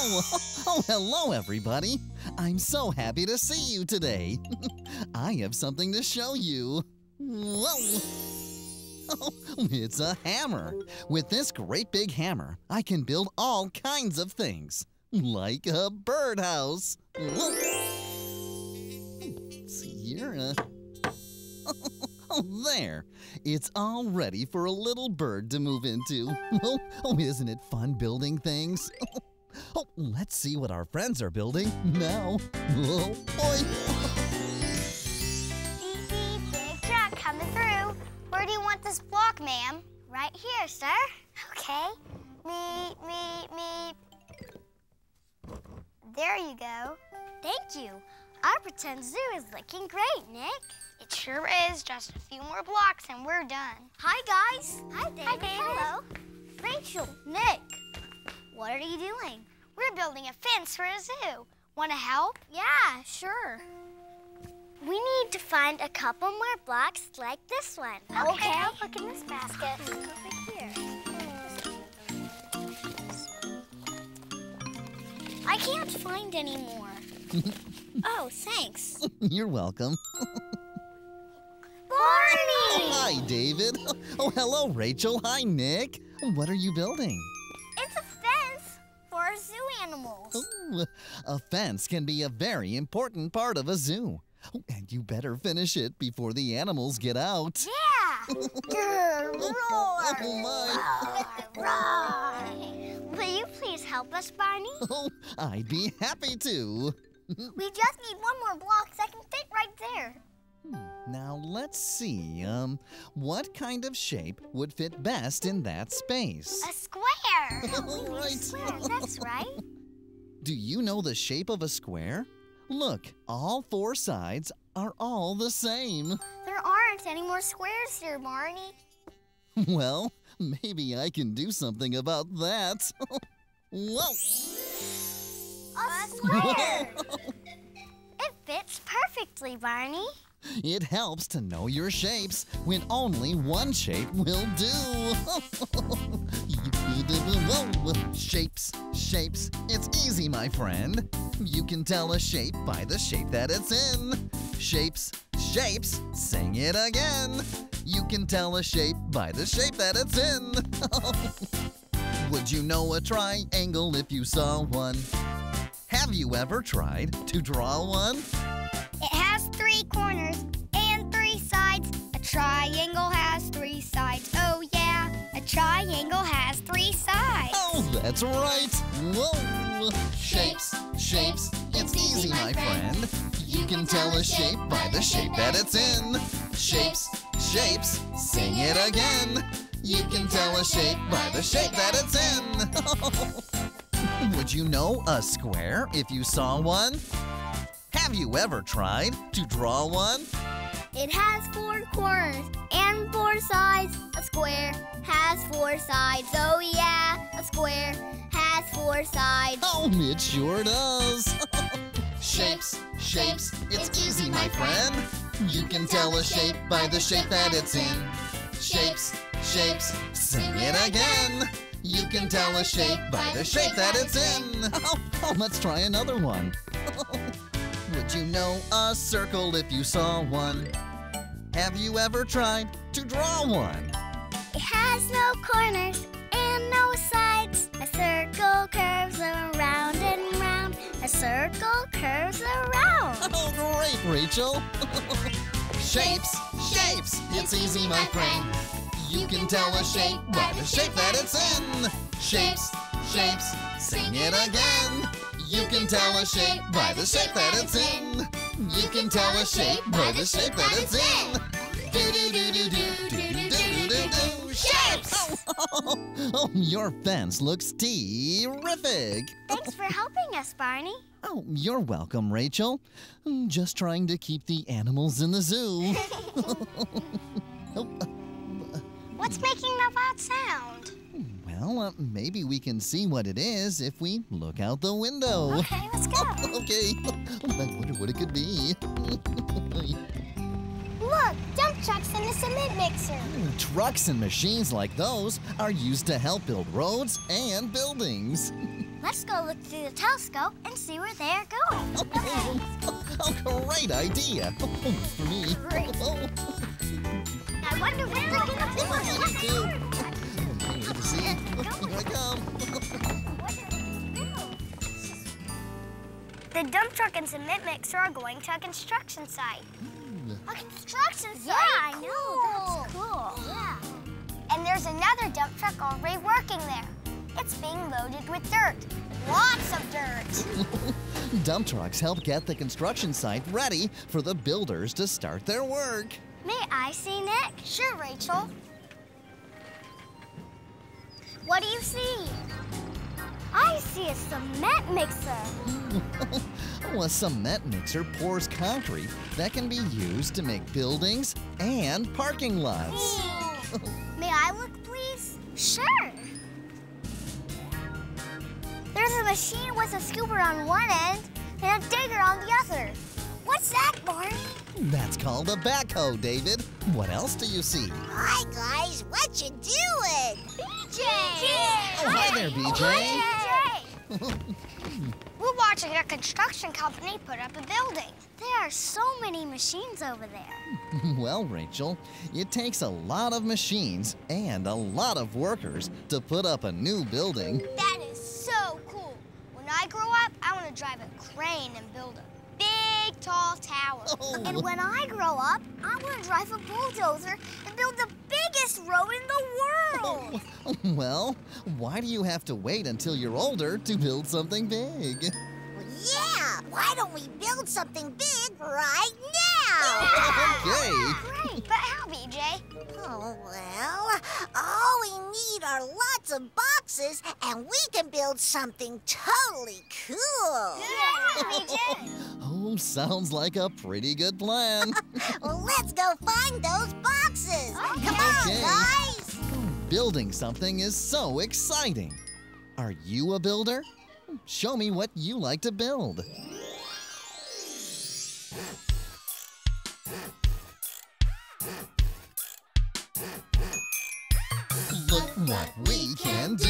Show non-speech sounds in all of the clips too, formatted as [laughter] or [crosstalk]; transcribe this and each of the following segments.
[laughs] oh, hello, everybody. I'm so happy to see you today. [laughs] I have something to show you. Whoa! Oh, [laughs] it's a hammer. With this great big hammer, I can build all kinds of things, like a birdhouse. Whoa! Here. Uh... Oh, there. It's all ready for a little bird to move into. Oh, oh isn't it fun building things? Oh, let's see what our friends are building now. Oh, boy. Beep, beep, big truck coming through. Where do you want this block, ma'am? Right here, sir. Okay. Meep, meep, meep. There you go. Thank you. Our pretend zoo is looking great, Nick. It sure is. Just a few more blocks and we're done. Hi, guys. Hi, David. Hi, David. Hello. Rachel, Nick. What are you doing? We're building a fence for a zoo. Want to help? Yeah, sure. We need to find a couple more blocks like this one. Okay, okay. I'll look in this basket. [laughs] Over here. I can't find any more. [laughs] oh, thanks. [laughs] You're welcome. Barney! Hi, David. Oh, hello, Rachel. Hi, Nick. What are you building? Animals. Oh, a fence can be a very important part of a zoo. Oh, and you better finish it before the animals get out. Yeah! [laughs] Roar! Oh, my. roar! Will you please help us, Barney? [laughs] Oh, I'd be happy to. [laughs] we just need one more block that can fit right there. Hmm, now let's see. Um, what kind of shape would fit best in that space? A square. right. Square. That's right. Do you know the shape of a square? Look, all four sides are all the same. [laughs] There aren't any more squares here, Barney. Well, maybe I can do something about that. [laughs] Whoa! A square! [laughs] it fits perfectly, Barney. It helps to know your shapes when only one shape will do. Shapes, shapes, it's easy, my friend. You can tell a shape by the shape that it's in. Shapes, shapes, sing it again. You can tell a shape by the shape that it's in. [laughs] Would you know a triangle if you saw one? Have you ever tried to draw one? It has three corners triangle has three sides. Oh, that's right. Whoa! Shapes, shapes, it's easy, my friend. You can tell a shape by the shape that it's in. Shapes, shapes, sing it again. You can tell a shape by the shape that it's in. [laughs] Would you know a square if you saw one? Have you ever tried to draw one? It has four corners and four sides. A square has four sides. Oh, yeah, a square has four sides. Oh, it sure does. [laughs] shapes, shapes, it's easy, my friend. You can tell a shape by the shape that it's in. Shapes, shapes, sing it again. You can tell a shape by the shape that it's in. Oh, [laughs] oh let's try another one. [laughs] Would you know a circle if you saw one? Have you ever tried to draw one? It has no corners and no sides. A circle curves around and round. A circle curves around. [laughs] Oh, great, Rachel. [laughs] shapes, shapes, it's easy, my friend. You can tell a shape by the shape that it's in. Shapes, shapes, sing it again. You can tell a shape by the shape that it's in. You can tell a shape by the shape that it's in. Do do do do do do do do do do shapes. [laughs] Oh, your fence looks terrific. Thanks for helping us, Barney. Oh, you're welcome, Rachel. Just trying to keep the animals in the zoo. [laughs] oh, uh, What's making that loud sound? Well, uh, maybe we can see what it is if we look out the window. Okay, let's go. [laughs] okay. I wonder what it could be. Look, dump trucks and a cement mixer. Hmm, trucks and machines like those are used to help build roads and buildings. [laughs] Let's go look through the telescope and see where they are going. Oh, oh, oh, oh, great idea. [laughs] For me. Great. Oh, I wonder what they're going to me do. too. Can't wait to see. Here I come. [laughs] The dump truck and cement mixer are going to a construction site. A construction site? Yeah, I know. That's cool. Yeah. And there's another dump truck already working there. It's being loaded with dirt. Lots of dirt. [laughs] Dump trucks help get the construction site ready for the builders to start their work. May I see, Nick? Sure, Rachel. What do you see? I see a cement mixer. well, [laughs] oh, a cement mixer pours concrete that can be used to make buildings and parking lots. [laughs] May I look, please? Sure. There's a machine with a scooper on one end and a digger on the other. What's that, Barney? That's called a backhoe, David. What else do you see? Hi, guys. What you doing? BJ! Oh, hi there, BJ. We're watching a construction company put up a building. There are so many machines over there. [laughs] Well, Rachel, it takes a lot of machines and a lot of workers to put up a new building. That is so cool. When I grow up, I want to drive a crane and build a big, tall tower. Oh. And when I grow up, I want to drive a bulldozer and build the biggest road in the world. Oh. [laughs] Well, why do you have to wait until you're older to build something big? Well, yeah. Why don't we build something big right now? Okay. Great, but how, BJ? oh, well, all we need are lots of boxes, and we can build something totally cool. Yeah, BJ. [laughs] Oh, sounds like a pretty good plan. [laughs] Well, let's go find those boxes. Okay. Come on, Okay. guys. Building something is so exciting. Are you a builder? Show me what you like to build. We can do.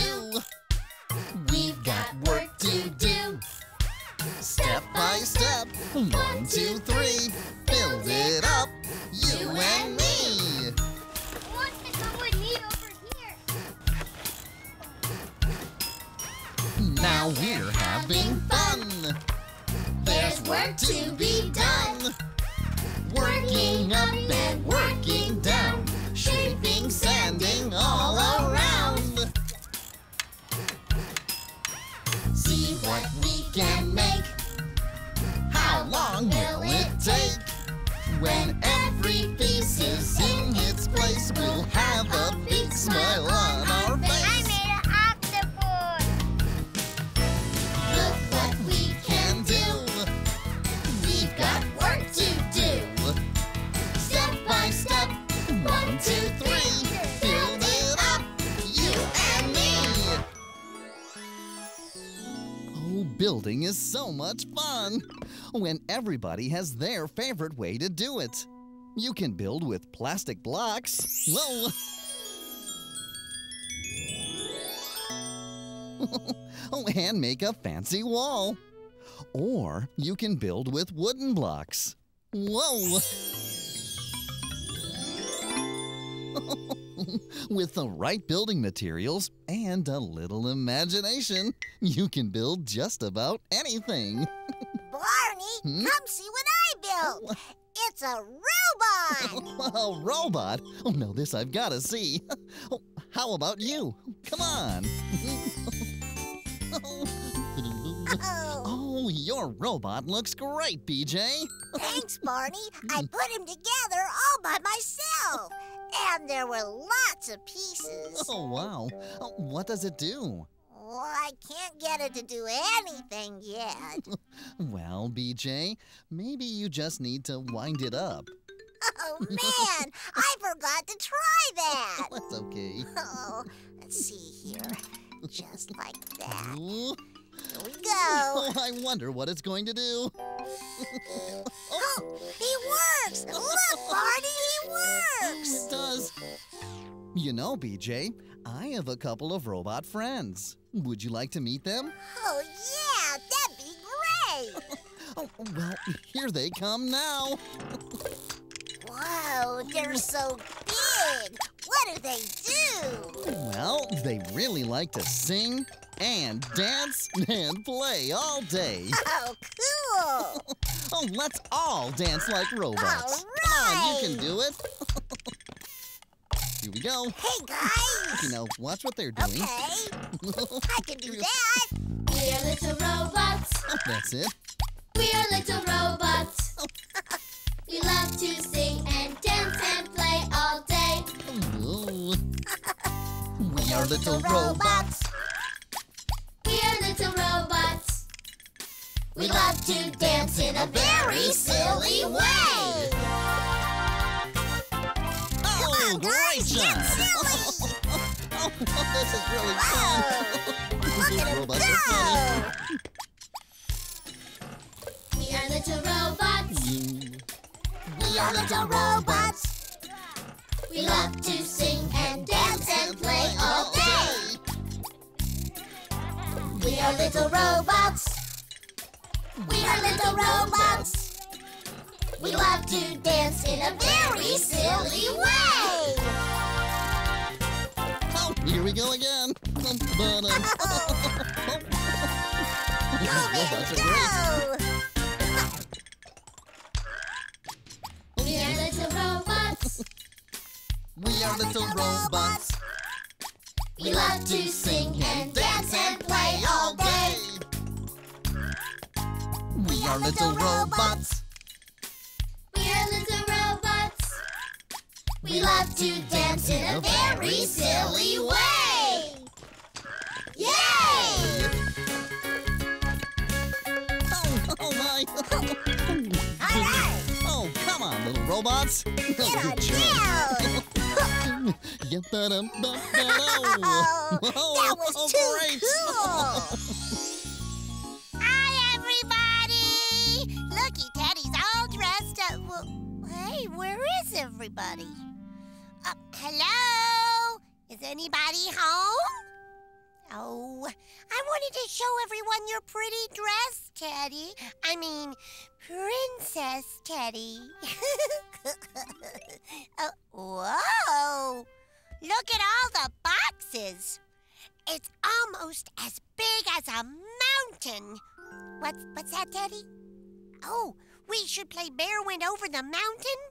Is so much fun when everybody has their favorite way to do it. You can build with plastic blocks. Whoa. [laughs] oh, and make a fancy wall. Or you can build with wooden blocks. Whoa! [laughs] with the right building materials and a little imagination, you can build just about anything. [laughs] Barney, Hmm? come see what I built. It's a robot. [laughs] a robot? Oh, no, this I've got to see. Oh, how about you? Come on. Oh, oh, your robot looks great, BJ. thanks, Barney. I mm. put him together all by myself. And there were lots of pieces. Oh, wow. Oh, what does it do? Well, I can't get it to do anything yet. [laughs] Well, BJ, maybe you just need to wind it up. Oh, [laughs] man, I forgot to try that. [laughs] That's okay. Oh, let's see here. Just like that. Ooh. Here we go. Oh, [laughs] I wonder what it's going to do. [laughs] Oh, he works. Look, Barney, he It works. does. You know, BJ, I have a couple of robot friends. Would you like to meet them? Oh, yeah, that'd be great. [laughs] Oh, well, here they come now. Whoa, they're so big. What do they do? Well, they really like to sing and dance and play all day. [laughs] Oh, cool. [laughs] Oh, let's all dance like robots. Come on, you can do it. [laughs] Here we go. Hey, guys. You know, watch what they're doing. Okay, I can do that. We're little robots. That's it. We're little robots. We love to sing and dance and play all day. Ooh. We are little robots. We're We love to dance in a very silly way. Oh, great job! silly. [laughs] oh, [laughs] this is really fun. Look at him robots are funny. go. We are little robots. We are little robots. We love to sing and dance and play all day. We are little robots. We are little robots. We love to dance in a very silly way. Oh, here we go again. Bum, ba-dum. [laughs] Go, robots are great. We are little robots. We are little robots. We love to sing and dance and play all day. We are little robots. We are little robots. We love to dance in a very silly way. Yay! Oh, oh my. All right, Oh, come on, little robots. get on down. [laughs] Yeah, ba-dum, ba-da-dum. Oh, [laughs] that was oh, too great. cool. [laughs] where is everybody? Uh, hello? Is anybody home? Oh, I wanted to show everyone your pretty dress, Teddy. I mean, Princess Teddy. uh, [laughs] whoa! Look at all the boxes. It's almost as big as a mountain. What's what's that, Teddy? Oh, we should play Bear Went Over the Mountain?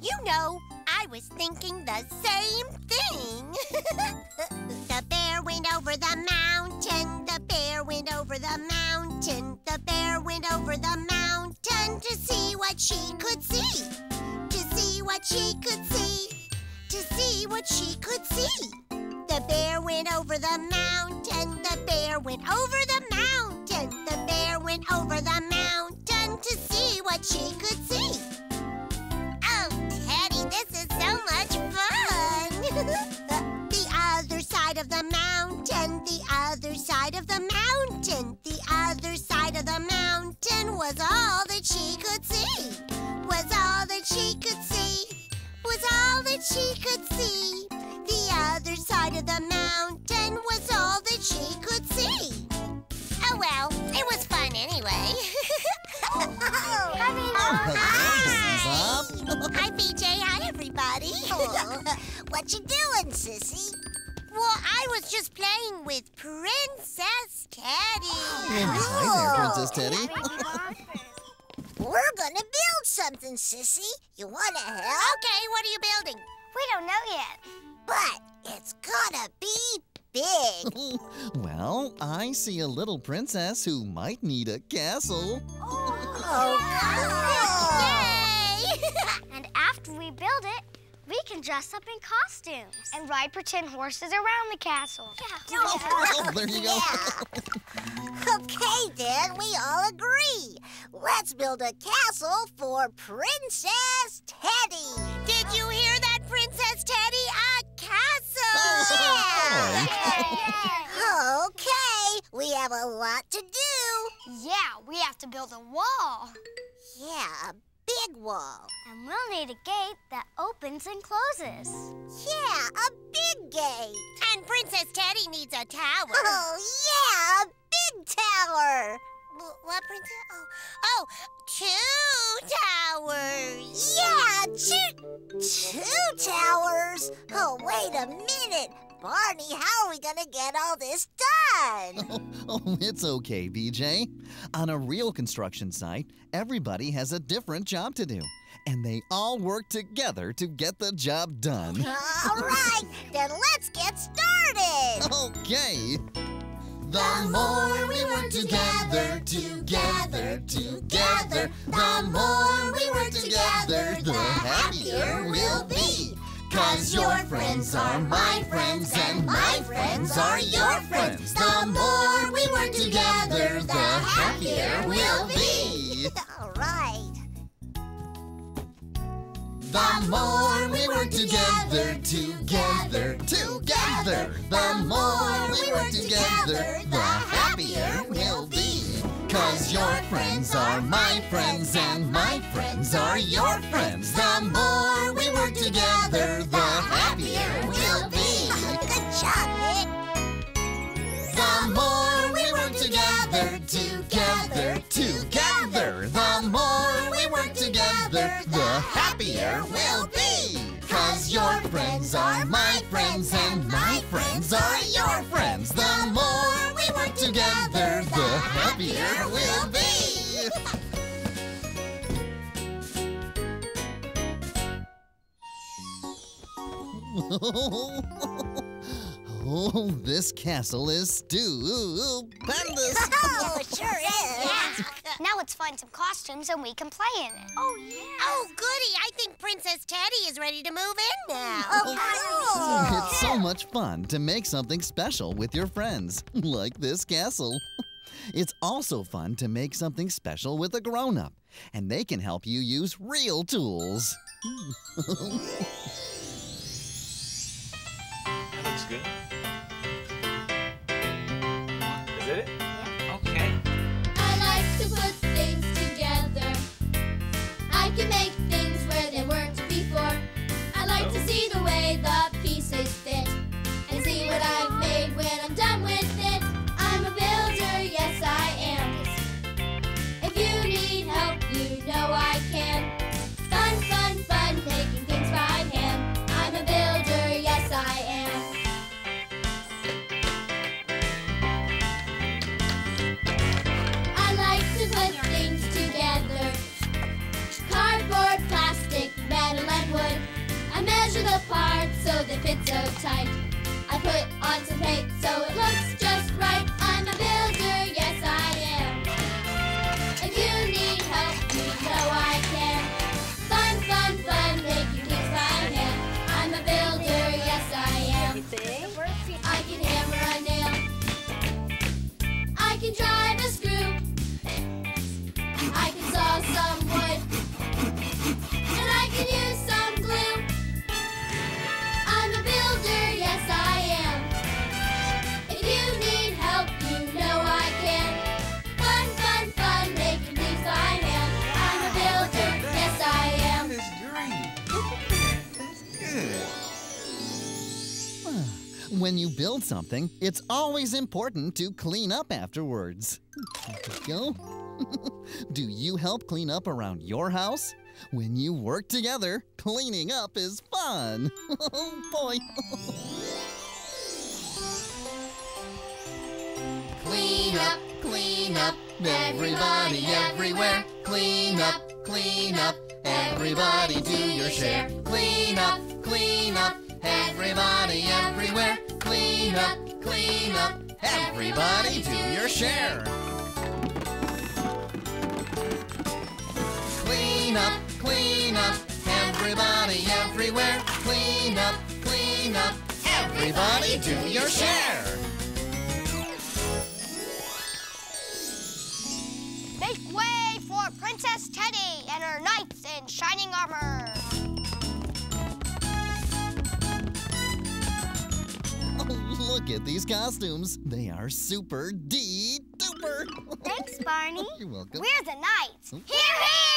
You know, I was thinking the same thing. [laughs] the bear went over the mountain. The bear went over the mountain. The bear went over the mountain to see what she could see. To see what she could see. To see what she could see. The bear went over the mountain. The bear went over the mountain. The bear went over the mountain to see what she could see. This is so much fun! [laughs] the other side of the mountain, the other side of the mountain, the other side of the mountain was all that she could see. Was all that she could see. Was all that she could what you doing, sissy? Well, I was just playing with Princess Teddy. And hi there, Princess Teddy. We're gonna build something, sissy. You wanna help? Okay, what are you building? We don't know yet. But it's gonna be big. [laughs] well, I see a little princess who might need a castle. oh, oh cool! Can dress up in costumes and ride pretend horses around the castle. Yeah. [laughs] Oh, [laughs] there you go. Yeah. [laughs] okay, then, we all agree. Let's build a castle for Princess Teddy. Did you hear that, Princess Teddy? A castle! Oh, okay, we have a lot to do. Yeah, we have to build a wall. Yeah, a big wall. And we'll need a gate that opens and closes. Yeah, a big gate. And Princess Teddy needs a tower. Oh, yeah, a big tower. Wh- What, Princess? Oh, oh, two towers. Yeah, two, two towers. Oh, wait a minute. Barney, how are we gonna get all this done? [laughs] Oh, it's okay, BJ. On a real construction site, everybody has a different job to do, and they all work together to get the job done. [laughs] all right, then let's get started. Okay. The more we work together, together, together, the more we work together, the happier we'll be. Cause your friends are my friends and my friends are your friends. The more we work together, the happier we'll be. [laughs] All right. The more we work together, together, together, the more we work together, the happier we'll be. Cause your friends are my friends and my friends are your friends. The more we work together, the happier we'll be. Good job, Nick. The more we work together, together, together, the more we work together, the happier we'll be. Your friends are my friends and my friends are your friends. The more we work together, the happier we'll be. [laughs] Oh, this castle is stupendous. [laughs] Oh, it sure is. [laughs] Now let's find some costumes and we can play in it. Oh, yeah. Oh, goody. I think Princess Teddy is ready to move in now. Oh, cool. Oh. It's so much fun to make something special with your friends, [laughs] like this castle. [laughs] It's also fun to make something special with a grown up, and they can help you use real tools. That looks good. When you build something, it's always important to clean up afterwards. Go. [laughs] Do you help clean up around your house? When you work together, cleaning up is fun. [laughs] Oh boy. [laughs] Clean up, clean up, everybody everywhere. Clean up, clean up, everybody do your share. Clean up, clean up, everybody everywhere. Clean up, clean up, everybody do your share. Clean up, clean up, everybody everywhere. Clean up, clean up, everybody do your share. Make way for Princess Teddy and her knights in shining armor. Look at these costumes. They are super D duper. Thanks, Barney. [laughs] You're welcome. We're the knights. Here,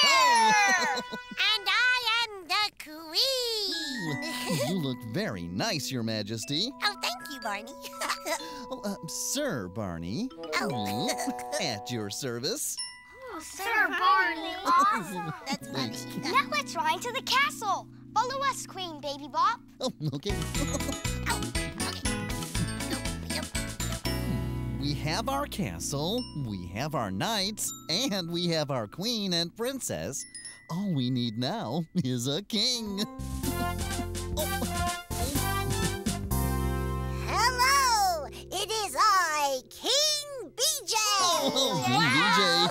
Oh. here! [laughs] And I am the queen. you look very nice, Your Majesty. oh, thank you, Barney. [laughs] Oh, uh, Sir Barney. Oh. At your service. Oh, Sir Barney. Awesome. That's funny. now let's ride to the castle. Follow us, Queen Baby Bop. Oh, okay. Oh, have our castle, we have our knights, and we have our queen and princess. All we need now is a king. Hello, it is I, King BJ. Oh, King BJ!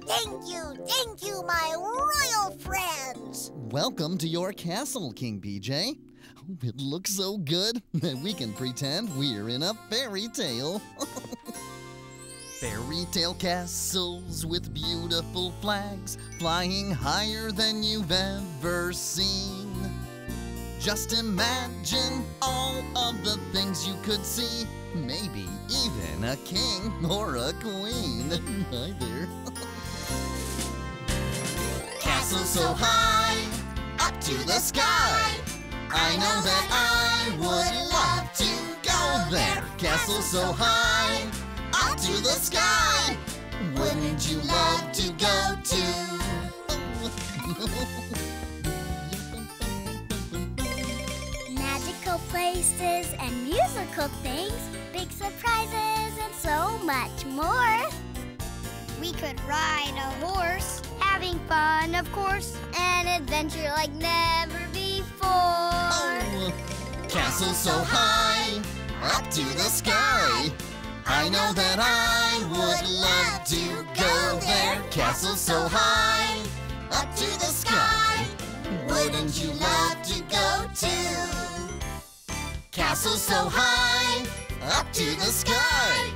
[laughs] thank you, thank you, my royal friends. Welcome to your castle, King BJ. [laughs] It looks so good that we can pretend we're in a fairy tale. [laughs] fairy tale castles with beautiful flags flying higher than you've ever seen. Just imagine all of the things you could see. Maybe even a king or a queen. [laughs] Hi there. Castle so high, up to the sky. I know that I would love to go there. Castle so high, up to the sky. Wouldn't you love to go too? [laughs] Magical places and musical things, big surprises, and so much more. We could ride a horse, having fun, of course, an adventure like never before. Oh, castle so high, up to the sky. I know that I would love to go there. Castle so high, up to the sky. Wouldn't you love to go too? Castle so high, up to the sky.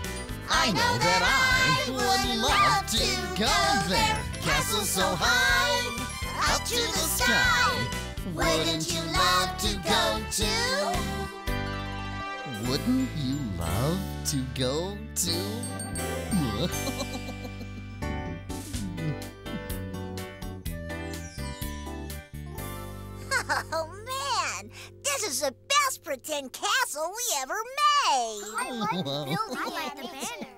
I know that I would love to go there. Castle so high, up to the sky. Wouldn't you love to go too? Wouldn't you love to go too? [laughs] Oh man, this is the best pretend castle we ever made. Wow. I [laughs] like the banner.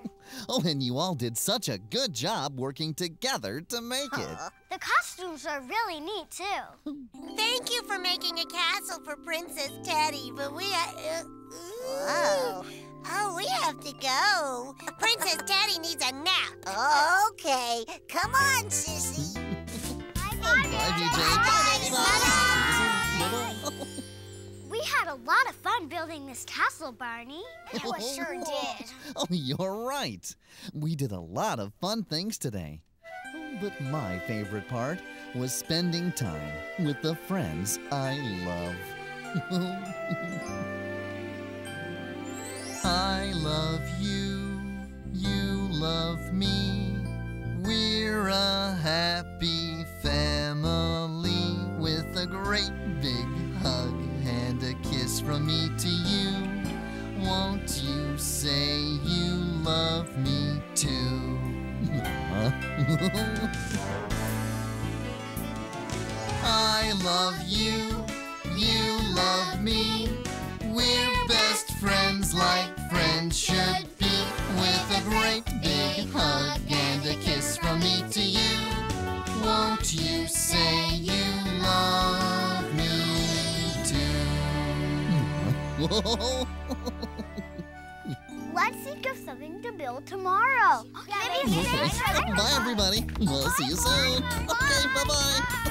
Oh, and you all did such a good job working together to make it. The costumes are really neat, too. Thank you for making a castle for Princess Teddy, but we. Uh, Whoa. Oh, we have to go. Princess Teddy needs a nap. Okay, come on, sissy. Bye, BJ. Bye. We had a lot of fun building this castle, Barney. We sure [laughs] did. Oh, you're right. We did a lot of fun things today. But my favorite part was spending time with the friends I love. [laughs] I love you, you love me. We're a happy family with a great big hug and a kiss from me to you. Won't you say you [laughs] I love you, you love me. We're best friends like friends should be. With a great big hug and a kiss from me to you. Won't you say you love me too? [laughs] [laughs] Think of something to build tomorrow. Maybe Okay. Bye, everybody. We'll see you soon. Okay, bye bye.